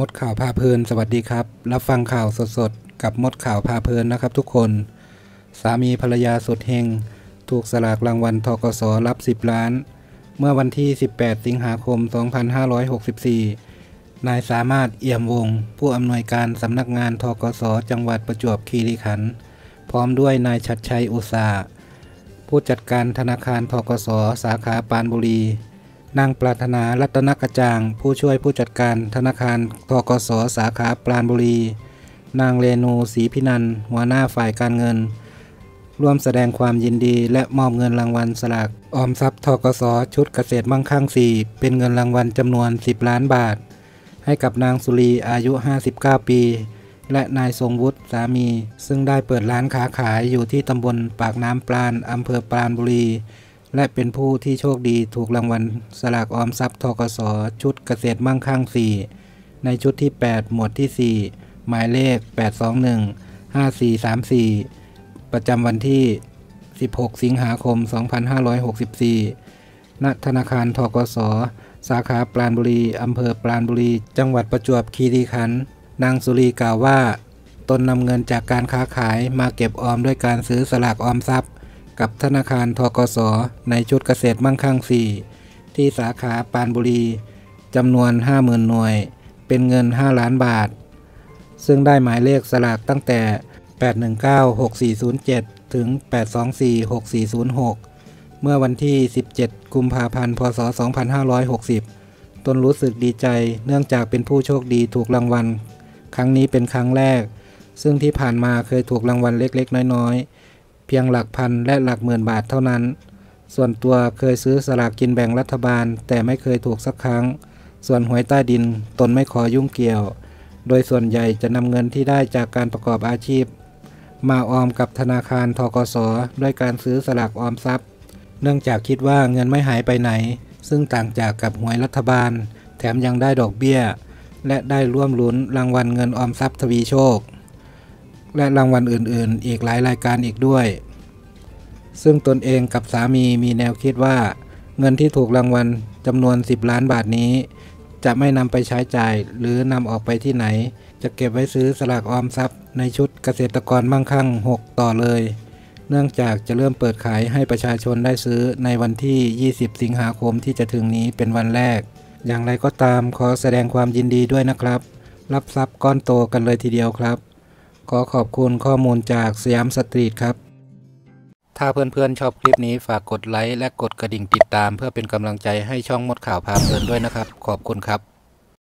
มดข่าวพาเพลินสวัสดีครับ รับฟังข่าวสดๆ กับมดข่าวพาเพลินนะครับทุกคน สามีภรรยาสุดเฮง ถูกสลากรางวัลทกสรับ 10 ล้าน เมื่อวันที่ 18 สิงหาคม 2564 นายสามารถเอี่ยมวง ผู้อำนวยการสำนักงานทกสจังหวัดประจวบคีรีขันธ์พร้อมด้วยนายชัดชัยอุตสาผู้จัดการธนาคารทกสสาขาปานบุรี นางปรารถนารัตนกระจ่าง ผู้ช่วยผู้จัดการธนาคารทกสสาขาปราณบุรี นางเรนูศรีพินันหัวหน้าฝ่ายการเงิน ร่วมแสดงความยินดีและมอบเงินรางวัลสลากออมทรัพย์ทกสชุดเกษตรมั่งคั่ง 4 เป็นเงินรางวัลจำนวน 10 ล้านบาท ให้กับนางสุรีอายุ 59 ปี และนายทรงวุฒิสามี ซึ่งได้เปิดร้านค้าขายอยู่ที่ตำบลปากน้ำปราณอำเภอปราณบุรี และเป็นผู้ที่โชคดีถูกรางวัลสลากออมทรัพย์ทกสชุดเกษตรมั่งคั่ง 4 ในชุดที่ 8 หมวดที่ 4 หมายเลข 821 5434 ประจำวันที่ 16 สิงหาคม 2564 ณ ธนาคารทกสสาขาปราณบุรี อำเภอปราณบุรี จังหวัดประจวบคีรีขันธ์นางสุรีกล่าวว่า ตนนำเงินจากการค้าขายมาเก็บออมด้วยการซื้อสลากออมทรัพย์ กับธนาคารทกส ในชุดเกษตรมั่งคั่ง 4 ที่สาขาปาณบุรีจำนวน 50,000 หน่วย เป็นเงิน 5 ล้านบาท ซึ่งได้หมายเลขสลากตั้งแต่ 819-6407 ถึง 824-6406 เมื่อวันที่ 17 กุมภาพันธ์ พศ 2560 ตนรู้สึกดีใจเนื่องจากเป็นผู้โชคดีถูกรางวัล ครั้งนี้เป็นครั้งแรก ซึ่งที่ผ่านมาเคยถูกรางวัลเล็กๆ น้อยๆ เพียงหลักพันและหลักหมื่นบาทเท่านั้น ส่วนตัวเคยซื้อสลากกินแบ่งรัฐบาล แต่ไม่เคยถูกสักครั้ง ส่วนหวยใต้ดินตนไม่ขอยุ่งเกี่ยว โดยส่วนใหญ่จะนำเงินที่ได้จากการประกอบอาชีพ มาออมกับธนาคารทกสด้วยการซื้อสลากออมทรัพย์ เนื่องจากคิดว่าเงินไม่หายไปไหน ซึ่งต่างจากกับหวยรัฐบาล แถมยังได้ดอกเบี้ย และได้ร่วมลุ้นรางวัลเงินออมทรัพย์ทวีโชค และรางวัลอื่นๆ อีกหลายรายการอีกด้วย ซึ่งตนเองกับสามีมีแนวคิดว่า เงินที่ถูกรางวัลจำนวน 10 ล้านบาทนี้ จะไม่นำไปใช้จ่าย หรือนำออกไปที่ไหน จะเก็บไว้ซื้อสลากออมทรัพย์ ในชุดเกษตรกรมั่งคั่ง 6 ต่อเลย เนื่องจากจะเริ่มเปิดขายให้ประชาชนได้ซื้อในวันที่ 20 สิงหาคมที่จะถึงนี้เป็นวันแรก อย่างไรก็ตามขอแสดงความยินดีด้วยนะครับ รับทรัพย์ก้อนโตกันเลยทีเดียวครับ ขอขอบคุณข้อมูลจากสยามสตรีทครับ ถ้าเพื่อนๆชอบคลิปนี้ฝากกดไลค์และกดกระดิ่งติดตาม เพื่อเป็นกำลังใจให้ช่องมดข่าวพาเพลินด้วยนะครับ ขอบคุณครับ